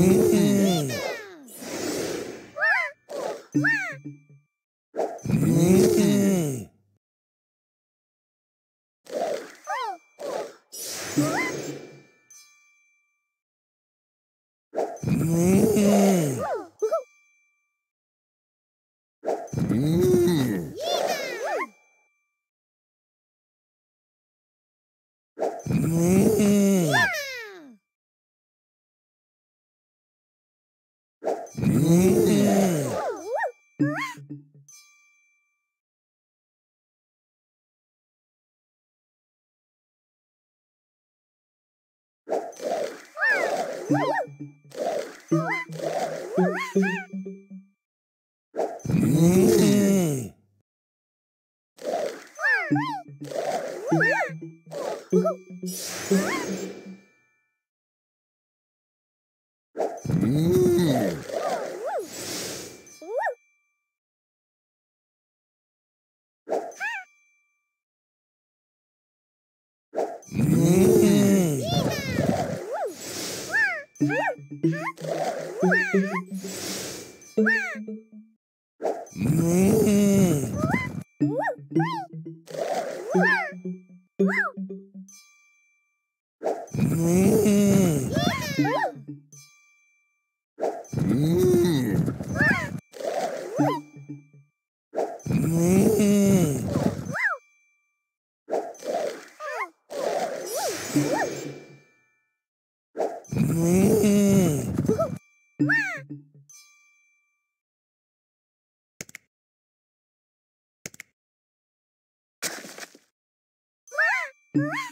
Mm-hmm. Mm. Mm. Woo!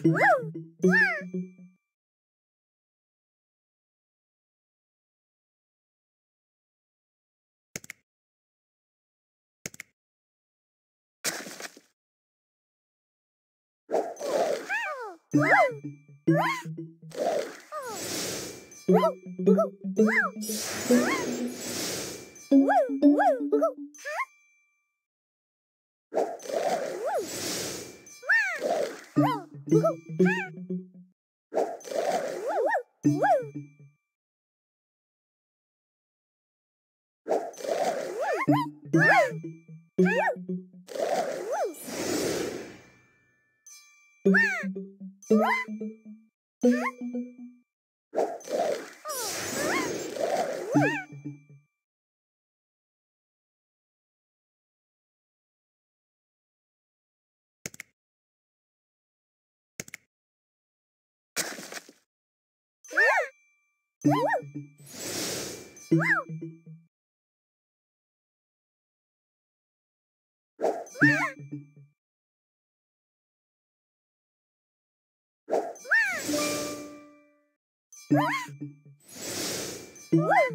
Woo! Woo! Ah! What?